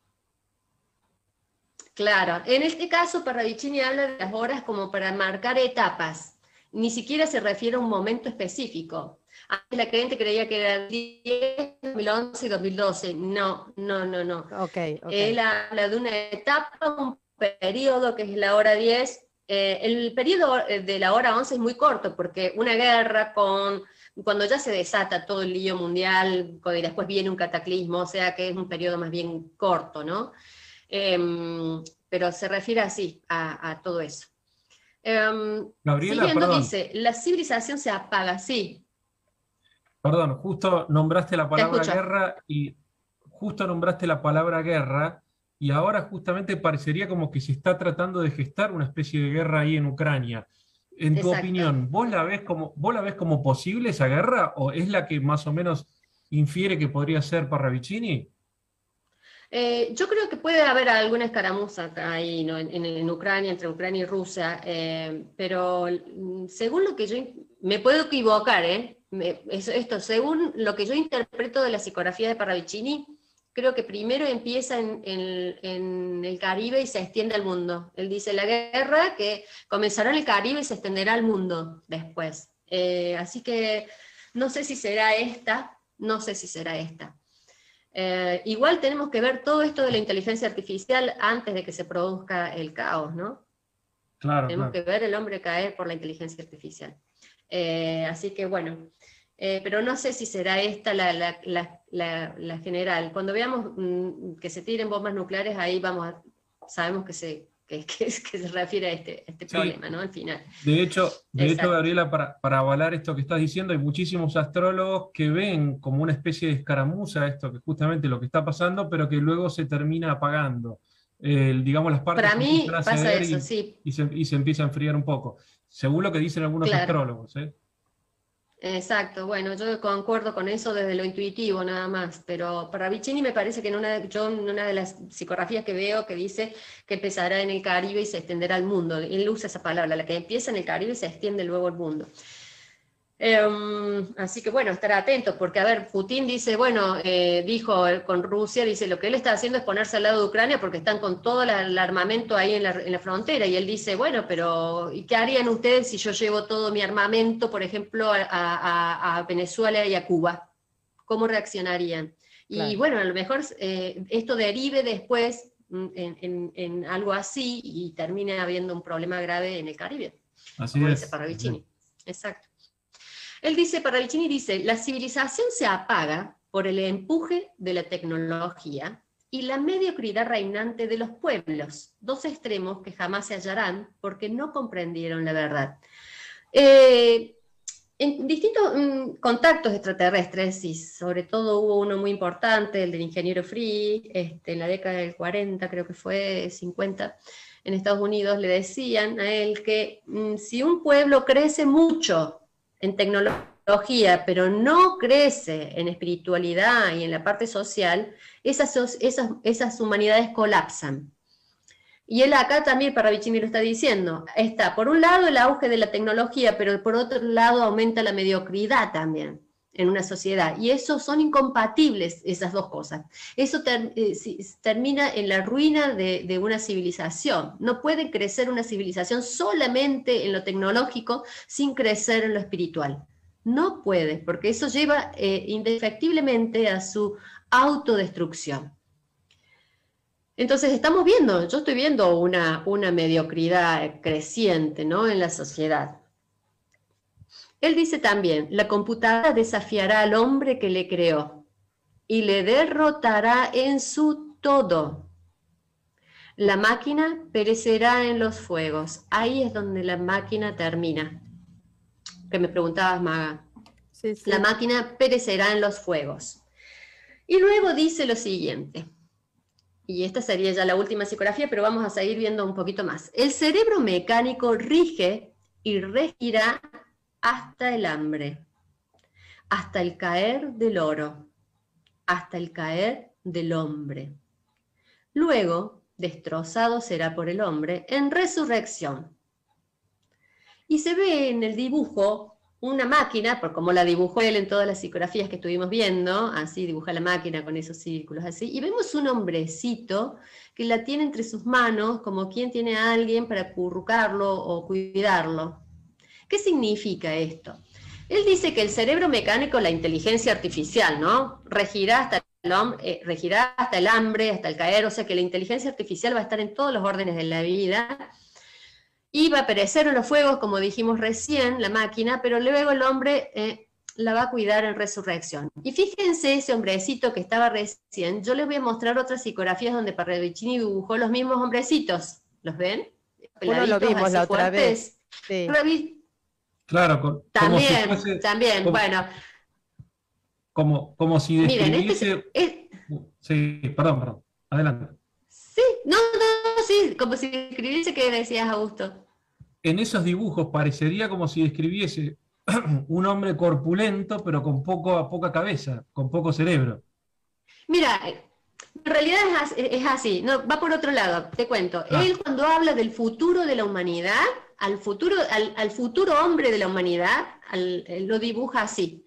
Claro, en este caso Parravicini habla de las horas como para marcar etapas, ni siquiera se refiere a un momento específico. Antes la creyente creía que era 10, 2011 y 2012. No, no, no, no. Okay, Él habla de una etapa, un periodo que es la hora 10. Eh, el periodo de la hora 11 es muy corto porque una guerra con cuando ya se desata todo el lío mundial, y después viene un cataclismo, o sea que es un periodo más bien corto, ¿no? Em, pero se refiere así a, todo eso. Um, Gabriela, siguiendo dice, la civilización se apaga, sí. Perdón, justo nombraste la palabra guerra y justo nombraste la palabra guerra y ahora justamente parecería como que se está tratando de gestar una especie de guerra ahí en Ucrania. En tu opinión, ¿vos la, ves como, ¿vos la ves como posible esa guerra o es la que más o menos infiere que podría ser Parravicini? Eh, yo creo que puede haber alguna escaramuza ahí en, Ucrania, entre Ucrania y Rusia, eh, pero mm, según lo que yo, me puedo equivocar, ¿eh? Esto, según lo que yo interpreto de la psicografía de Parravicini, creo que primero empieza en, el Caribe y se extiende al mundo. Él dice la guerra que comenzará en el Caribe y se extenderá al mundo después. Eh, así que no sé si será esta, no sé si será esta. Eh, igual tenemos que ver todo esto de la inteligencia artificial antes de que se produzca el caos, ¿no? Claro. Tenemos que ver el hombre caer por la inteligencia artificial. Eh, así que bueno, eh, pero no sé si será esta la, general. Cuando veamos mm, que se tiren bombas nucleares, ahí vamos sabemos que se, <laughs> que, se refiere a este, este problema, ¿no? Al final. De hecho, de hecho Gabriela, para, para, avalar esto que estás diciendo, hay muchísimos astrólogos que ven como una especie de escaramuza esto, que es justamente lo que está pasando, pero que luego se termina apagando. digamos, las partes para mí pasa eso, y, sí. y, se, y se empieza a enfriar un poco, según lo que dicen algunos astrólogos. ¿eh? Exacto, bueno, yo concuerdo con eso desde lo intuitivo nada más, pero para Vicini me parece que en una, en una de las psicografías que veo que dice que empezará en el Caribe y se extenderá al mundo, él usa esa palabra, la que empieza en el Caribe y se extiende luego al mundo. Em, así que bueno, estar atentos, porque a ver, Putin dice, bueno, eh, dijo con Rusia, dice, lo que él está haciendo es ponerse al lado de Ucrania porque están con todo el armamento ahí en la, frontera, y él dice, bueno, pero ¿y qué harían ustedes si yo llevo todo mi armamento, por ejemplo, a, Venezuela y a Cuba? ¿Cómo reaccionarían? Y bueno, a lo mejor eh, esto derive después mm, en, algo así y termine habiendo un problema grave en el Caribe. Así es. para Vicini. Exacto. Él dice, para Chini dice, la civilización se apaga por el empuje de la tecnología y la mediocridad reinante de los pueblos, dos extremos que jamás se hallarán porque no comprendieron la verdad. Eh, en distintos mm, contactos extraterrestres, y sobre todo hubo uno muy importante, el del ingeniero Free, este, en la década del 40, creo que fue 50, en Estados Unidos, le decían a él que mm, si un pueblo crece mucho en tecnología, pero no crece en espiritualidad y en la parte social, esas, esas, esas humanidades colapsan. Y él acá también, para lo está diciendo, está por un lado el auge de la tecnología, pero por otro lado aumenta la mediocridad también. En una sociedad. Y eso son incompatibles, esas dos cosas. Eso eh, termina en la ruina de, una civilización. No puede crecer una civilización solamente en lo tecnológico sin crecer en lo espiritual. No puede, porque eso lleva eh, indefectiblemente a su autodestrucción. Entonces estamos viendo, yo estoy viendo una, una mediocridad creciente ¿no? en la sociedad. Él dice también, la computadora desafiará al hombre que le creó y le derrotará en su todo. La máquina perecerá en los fuegos. Ahí es donde la máquina termina. Que me preguntabas, Maga. La máquina perecerá en los fuegos. Y luego dice lo siguiente. Y esta sería ya la última psicografía, pero vamos a seguir viendo un poquito más. El cerebro mecánico rige y regirá hasta el hambre, hasta el caer del oro, hasta el caer del hombre. Luego, destrozado será por el hombre en resurrección. Y se ve en el dibujo una máquina, por como la dibujó él en todas las psicografías que estuvimos viendo, así dibuja la máquina con esos círculos así, y vemos un hombrecito que la tiene entre sus manos como quien tiene a alguien para currucarlo o cuidarlo. ¿Qué significa esto? Él dice que el cerebro mecánico, la inteligencia artificial, ¿no? Regirá hasta el, eh, regirá hasta el hambre, hasta el caer, o sea que la inteligencia artificial va a estar en todos los órdenes de la vida y va a perecer en los fuegos, como dijimos recién, la máquina, pero luego el hombre eh, la va a cuidar en resurrección. Y fíjense ese hombrecito que estaba recién, yo les voy a mostrar otras psicografías donde Parravicini dibujó los mismos hombrecitos, ¿los ven? Bueno, lo vimos la otra vez. Sí. Claro, también, también, bueno. Como, como si Miren, este Sí, perdón, perdón. Adelante. Sí, no, no, sí, como si describiese que decías Augusto. En esos dibujos parecería como si describiese <clears throat> un hombre corpulento, pero con poco, poca cabeza, con poco cerebro. Mira, en realidad es así, no, va por otro lado, te cuento. Ah. Él cuando habla del futuro de la humanidad, al futuro, al, futuro hombre de la humanidad, lo dibuja así.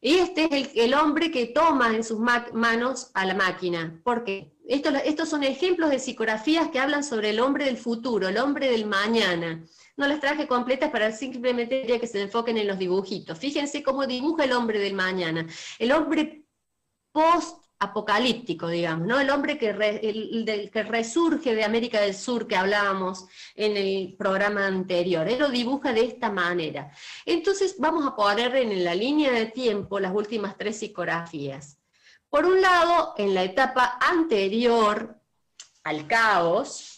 Y este es el, hombre que toma en sus manos a la máquina. ¿Por qué? estos son ejemplos de psicografías que hablan sobre el hombre del futuro, el hombre del mañana. No las traje completas para simplemente que se enfoquen en los dibujitos. Fíjense cómo dibuja el hombre del mañana. El hombre post apocalíptico, digamos, ¿no? El hombre que, que resurge de América del Sur que hablábamos en el programa anterior. Él lo dibuja de esta manera. Entonces vamos a poner en la línea de tiempo las últimas tres psicografías. Por un lado, en la etapa anterior al caos,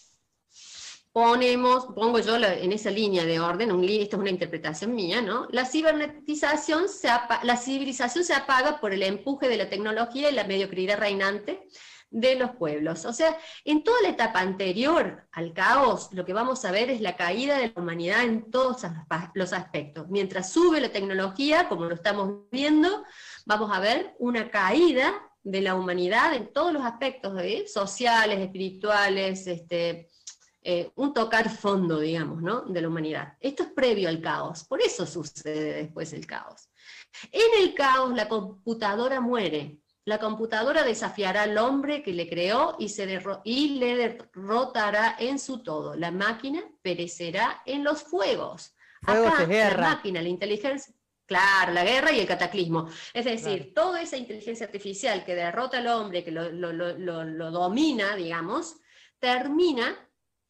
ponemos, pongo yo en esa línea de orden, un, esta es una interpretación mía, ¿no? La cibernetización, se la civilización se apaga por el empuje de la tecnología y la mediocridad reinante de los pueblos. O sea, en toda la etapa anterior al caos, lo que vamos a ver es la caída de la humanidad en todos los aspectos. Mientras sube la tecnología, como lo estamos viendo, vamos a ver una caída de la humanidad en todos los aspectos sociales, espirituales, este, eh, un tocar fondo, digamos, ¿no? de la humanidad. Esto es previo al caos, por eso sucede después el caos. En el caos la computadora muere, la computadora desafiará al hombre que le creó y, se y le derrotará en su todo. La máquina perecerá en los fuegos. Acá, la máquina, la inteligencia, claro, la guerra y el cataclismo. Es decir, toda esa inteligencia artificial que derrota al hombre, que lo, lo domina, digamos, termina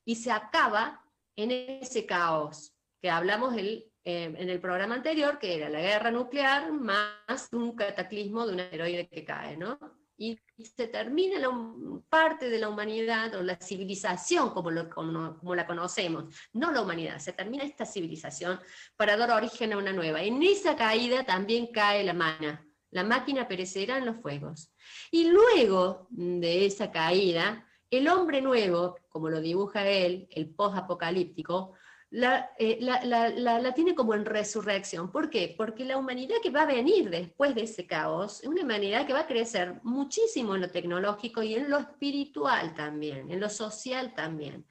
y se acaba en ese caos que hablamos eh, en el programa anterior, que era la guerra nuclear más un cataclismo de un asteroide que cae, ¿no? Y, se termina la, parte de la humanidad o la civilización como, como, la conocemos, no la humanidad, se termina esta civilización para dar origen a una nueva. En esa caída también cae la mana, la máquina perecerá en los fuegos. Y luego de esa caída, el hombre nuevo, como lo dibuja él, el post-apocalíptico, eh, la, tiene como en resurrección. ¿Por qué? Porque la humanidad que va a venir después de ese caos es una humanidad que va a crecer muchísimo en lo tecnológico y en lo espiritual también, en lo social también.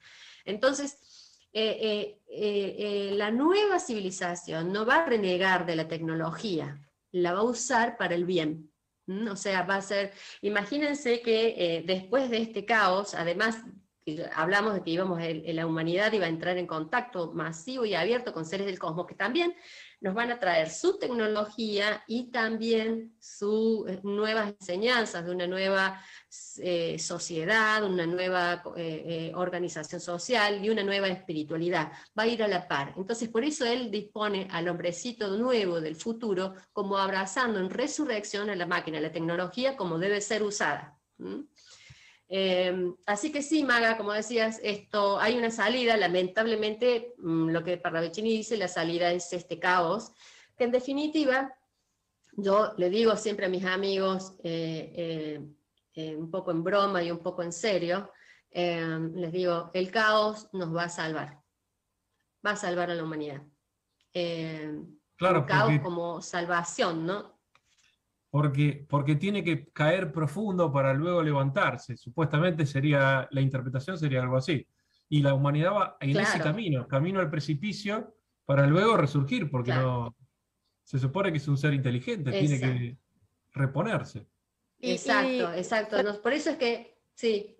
Entonces, eh, eh, la nueva civilización no va a renegar de la tecnología, la va a usar para el bien. O sea, va a ser, imagínense que eh, después de este caos, además hablamos de que íbamos, la humanidad iba a entrar en contacto masivo y abierto con seres del cosmos que también nos van a traer su tecnología y también sus eh, nuevas enseñanzas de una nueva eh, sociedad, una nueva eh, organización social y una nueva espiritualidad. Va a ir a la par. Entonces, por eso él dispone al hombrecito nuevo del futuro como abrazando en resurrección a la máquina, a la tecnología como debe ser usada. Em, así que sí, Maga, como decías, esto, hay una salida, lamentablemente, mm, lo que Parravicini dice, la salida es este caos, que en definitiva, yo le digo siempre a mis amigos, eh, eh, eh, un poco en broma y un poco en serio, em, les digo, el caos nos va a salvar, va a salvar a la humanidad. Em, claro, un caos como salvación, ¿no? Porque, porque tiene que caer profundo para luego levantarse. Supuestamente sería, la interpretación sería algo así. Y la humanidad va en ese camino, camino al precipicio, para luego resurgir, porque no se supone que es un ser inteligente, tiene que reponerse. Exacto, exacto. por eso es que, sí.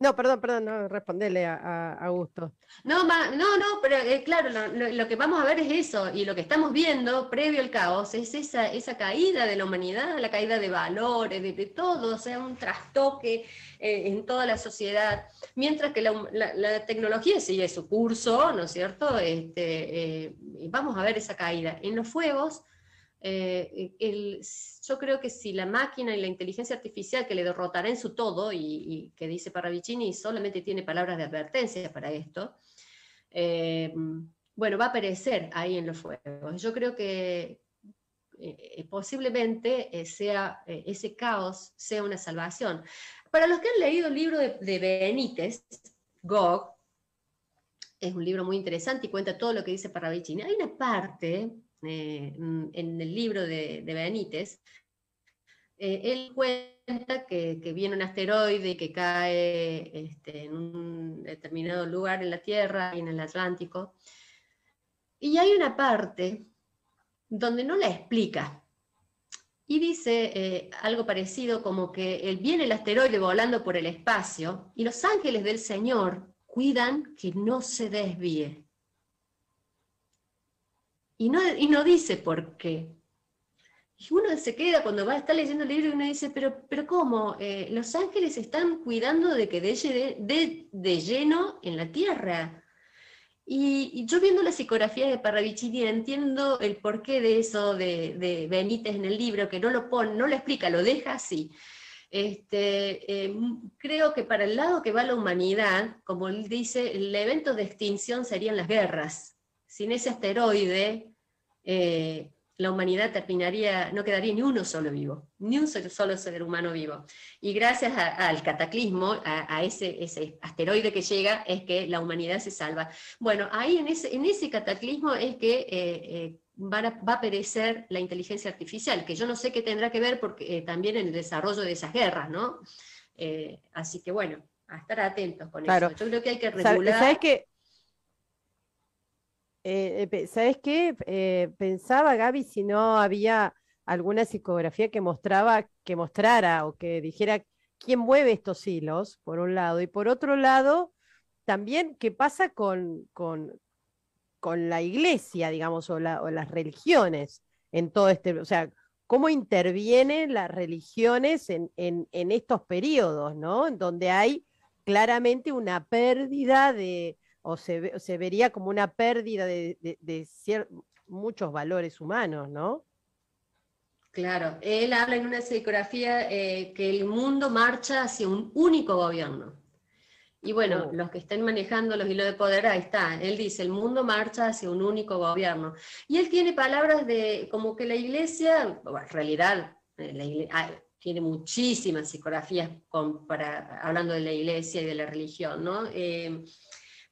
No, perdón, perdón, no, responderle a, Augusto. No, no, no, pero eh, claro, lo, que vamos a ver es eso, y lo que estamos viendo previo al caos es esa, esa caída de la humanidad, la caída de valores, de, todo, o sea, un trastoque eh, en toda la sociedad, mientras que la, tecnología sigue su curso, ¿no es cierto? Este, eh, vamos a ver esa caída. En los fuegos eh, yo creo que si la máquina y la inteligencia artificial que le derrotará en su todo, y, que dice Parravicini solamente tiene palabras de advertencia para esto, eh, bueno, va a aparecer ahí en los fuegos. Yo creo que eh, posiblemente sea, ese caos sea una salvación. Para los que han leído el libro de, de Benítez, Gog, es un libro muy interesante y cuenta todo lo que dice Parravicini. Hay una parte eh, mm, en el libro de, Benítez, eh, él cuenta que, viene un asteroide que cae este, en un determinado lugar en la Tierra, en el Atlántico, y hay una parte donde no la explica. Y dice eh, algo parecido como que viene el asteroide volando por el espacio y los ángeles del Señor cuidan que no se desvíe. Y no, y no dice por qué. Y uno se queda cuando va a estar leyendo el libro y uno dice, pero, pero ¿cómo? Eh, los ángeles están cuidando de que de, de, de lleno en la tierra. Y, yo viendo la psicografía de Parravicini entiendo el porqué de eso de, Benítez en el libro, que no lo pone, no lo explica, lo deja así. Este, eh, creo que para el lado que va la humanidad, como él dice, el evento de extinción serían las guerras, sin ese asteroide, eh, la humanidad terminaría, no quedaría ni uno solo vivo, ni un solo ser humano vivo. Y gracias al cataclismo, a, ese, ese, asteroide que llega, es que la humanidad se salva. Bueno, ahí en ese, en ese cataclismo es que eh, eh, va, a, perecer la inteligencia artificial, que yo no sé qué tendrá que ver porque, también en el desarrollo de esas guerras, ¿no? así que bueno, a estar atentos con eso. Yo creo que hay que regular. ¿Sabes que eh, eh ¿Sabes qué? Eh, pensaba, Gaby, si no había alguna psicografía que mostraba, que mostrara o que dijera quién mueve estos hilos, por un lado, y por otro lado, también qué pasa con, con, la iglesia, digamos, o, las religiones en todo este, o sea, cómo intervienen las religiones en, en, en estos periodos, ¿no? En donde hay claramente una pérdida de, o se, vería como una pérdida de, muchos valores humanos, ¿no? Claro, él habla en una psicografía eh, que el mundo marcha hacia un único gobierno. Y bueno, oh. los que estén manejando los hilos de poder, ahí está. Él dice, el mundo marcha hacia un único gobierno. Y él tiene palabras de como que la iglesia, en realidad, eh, ah, tiene muchísimas psicografías para, hablando de la iglesia y de la religión, ¿no? Eh,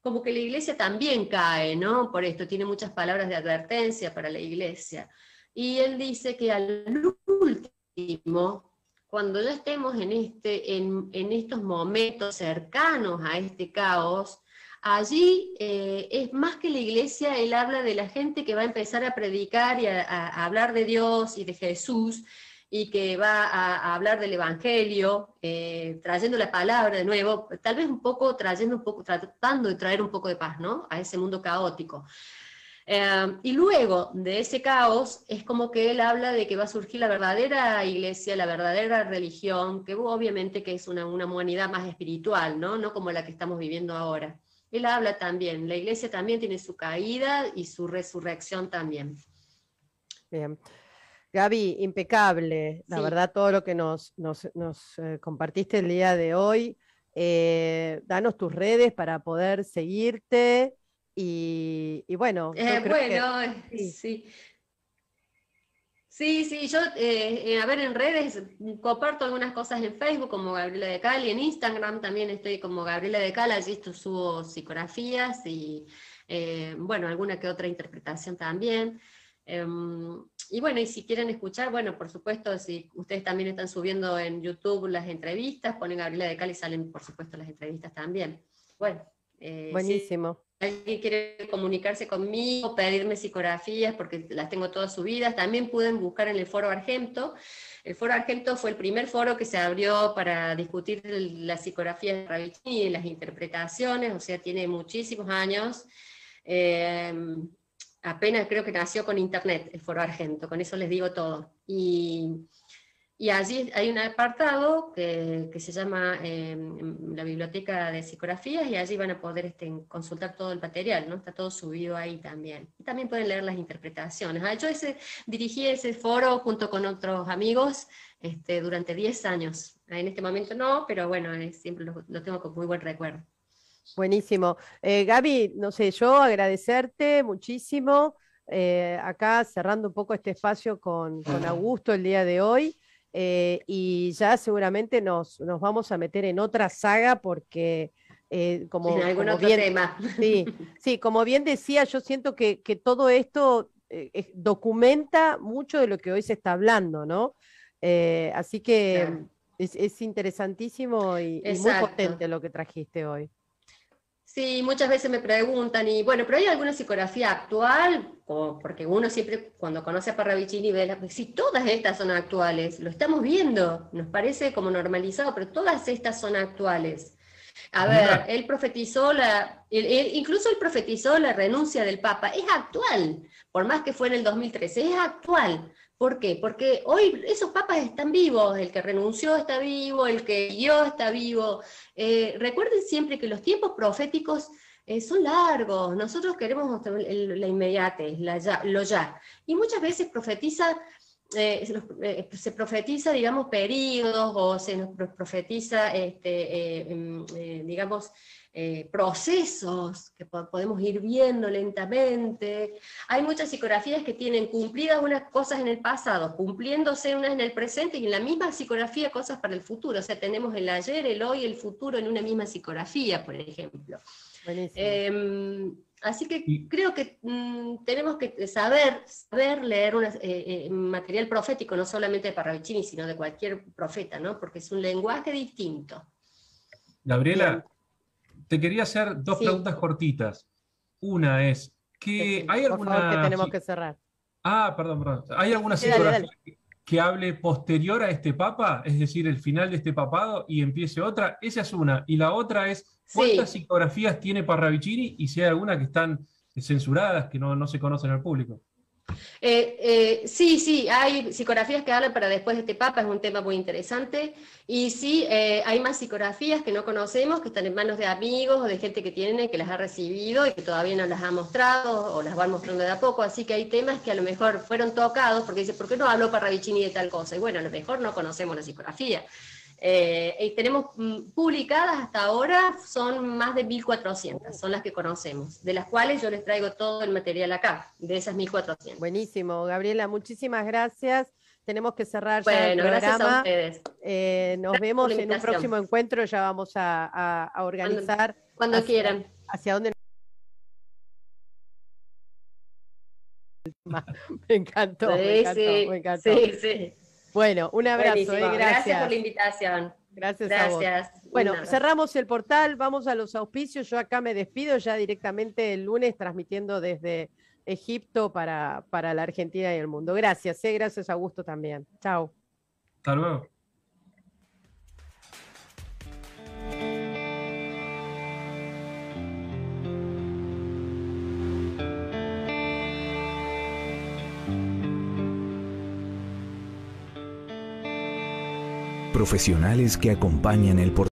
como que la iglesia también cae, ¿no? Por esto tiene muchas palabras de advertencia para la iglesia. Y él dice que al último, cuando ya estemos en, este, en, estos momentos cercanos a este caos, allí eh, es más que la iglesia, él habla de la gente que va a empezar a predicar y a, hablar de Dios y de Jesús y que va a, hablar del Evangelio, eh, trayendo la palabra de nuevo, tal vez un poco trayendo un poco, tratando de traer un poco de paz, ¿no? A ese mundo caótico. Eh, y luego de ese caos es como que él habla de que va a surgir la verdadera iglesia, la verdadera religión, que obviamente que es una, una humanidad más espiritual, ¿no? No como la que estamos viviendo ahora. Él habla también, la iglesia también tiene su caída y su resurrección también. Bien. Gaby, impecable, la verdad, todo lo que nos, nos, eh, compartiste el día de hoy. Eh, danos tus redes para poder seguirte y, bueno. Eh, bueno, sí. Sí, sí, yo, a ver, en redes comparto algunas cosas en Facebook como Gabriela de Cal y en Instagram también estoy como Gabriela de Cal, allí subo psicografías y, bueno, alguna que otra interpretación también. Em, y bueno, y si quieren escuchar, bueno, por supuesto, si ustedes también están subiendo en YouTube las entrevistas, ponen Gabriela de Cali y salen, por supuesto, las entrevistas también. Bueno. Eh, Buenísimo. Si alguien quiere comunicarse conmigo, pedirme psicografías, porque las tengo todas subidas, también pueden buscar en el Foro Argento. El Foro Argento fue el primer foro que se abrió para discutir la psicografía de Ravicini y las interpretaciones, o sea, tiene muchísimos años. Eh, apenas creo que nació con internet, el Foro Argento, con eso les digo todo. Y, allí hay un apartado que, se llama em, la Biblioteca de Psicografías y allí van a poder este, consultar todo el material, ¿no? Está todo subido ahí también. Y también pueden leer las interpretaciones. Ah, yo ese, dirigí ese foro junto con otros amigos este, durante 10 años. En este momento no, pero bueno, siempre lo tengo con muy buen recuerdo. Buenísimo. Eh, Gaby, no sé, yo agradecerte muchísimo. Eh, acá cerrando un poco este espacio con, Augusto el día de hoy. Eh, y ya seguramente nos, vamos a meter en otra saga porque como, bien, Sí, como bien decía, yo siento que, todo esto documenta mucho de lo que hoy se está hablando, ¿no? así que es, interesantísimo y muy potente lo que trajiste hoy. Sí, muchas veces me preguntan, y bueno, pero ¿hay alguna psicografía actual? porque uno siempre, cuando conoce a Parravicini, ve, pues sí, todas estas son actuales, lo estamos viendo, nos parece como normalizado, pero todas estas son actuales. A ver, él profetizó la, incluso él profetizó la renuncia del Papa, es actual, por más que fue en el 2013, es actual. ¿Por qué? Porque hoy esos papas están vivos, el que renunció está vivo, el que guió está vivo. Eh, recuerden siempre que los tiempos proféticos eh, son largos, nosotros queremos la inmediatez, lo ya. Y muchas veces profetiza, eh, se profetiza, digamos, periodos o se nos profetiza, este, em, digamos, eh, procesos que podemos ir viendo lentamente. Hay muchas psicografías que tienen cumplidas unas cosas en el pasado, cumpliéndose unas en el presente y en la misma psicografía cosas para el futuro. O sea, tenemos el ayer, el hoy, el futuro en una misma psicografía, por ejemplo. Em, así que creo que mm, tenemos que saber, saber leer un eh, eh, material profético, no solamente de Parravicini, sino de cualquier profeta, ¿no? porque es un lenguaje distinto. Gabriela, te quería hacer dos preguntas cortitas. Una es, que ¿hay alguna... Favor, que tenemos que cerrar. Ah, perdón, perdón. ¿Hay alguna psicografía que hable posterior a este papa? Es decir, el final de este papado y empiece otra. Esa es una. Y la otra es, ¿cuántas psicografías tiene Parravicini y si hay alguna que están censuradas, que no, no se conocen al público? Eh, eh, sí, sí, hay psicografías que hablan para después de este Papa, es un tema muy interesante. Y sí, eh, hay más psicografías que no conocemos, que están en manos de amigos o de gente que tiene, que las ha recibido y que todavía no las ha mostrado o las van mostrando de a poco. Así que hay temas que a lo mejor fueron tocados porque dice, ¿por qué no habló Parravicini de tal cosa? Y bueno, a lo mejor no conocemos la psicografía. Eh, y tenemos mm, publicadas hasta ahora, son más de 1.400, son las que conocemos, de las cuales yo les traigo todo el material acá, de esas 1.400. Buenísimo, Gabriela, muchísimas gracias. Tenemos que cerrar ya el programa. Gracias a ustedes. Eh, nos vemos en un próximo encuentro, ya vamos a, organizar. Cuando, quieran. Hacia dónde <laughs> me encantó, me encantó, me encantó. Sí, sí. Bueno, un abrazo, eh, gracias. Gracias por la invitación. Gracias, a vos. Bueno, cerramos el portal, vamos a los auspicios. Yo acá me despido ya directamente el lunes transmitiendo desde Egipto para, para la Argentina y el mundo. Gracias, eh, gracias Augusto también. Chao. Hasta luego. Profesionales que acompañan el portal.